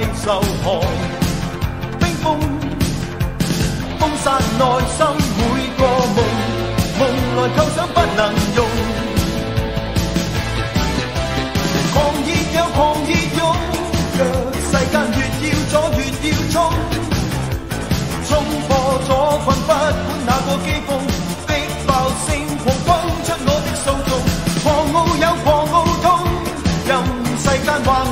受寒，冰封，封杀内心每个梦，梦来构想不能用。狂热有狂热勇，若世间越要阻越要冲，冲破左困，不管哪个机锋，迫爆声浪，崩出我的骚动。狂傲有狂傲痛，任世间横。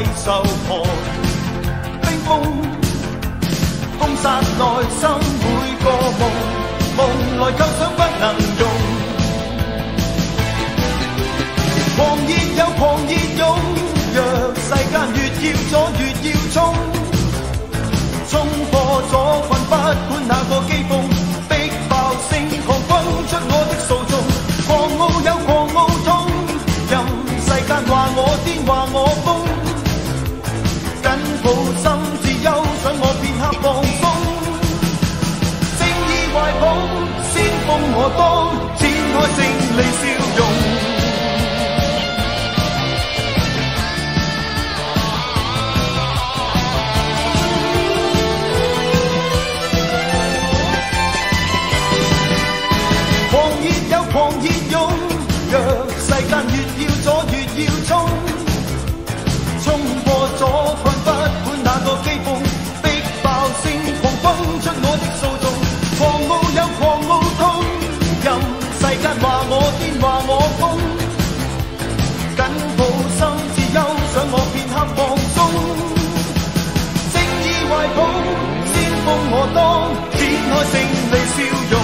受寒冰封，封杀内心每个梦，梦来够想不能容。狂热有狂热勇，若世间越要阻越要冲，冲破阻困，不管哪个机锋，迫爆星狂崩出我的心中。狂傲有狂傲痛，任世间话我癫话我疯。紧抱，心自休。想我片刻放松，正义怀抱，先锋我当，展开胜利笑容。狂热有狂热勇，若世间要。天话我疯，紧抱心自休，想我片刻放松，正义怀抱，先锋我当，展开胜利笑容。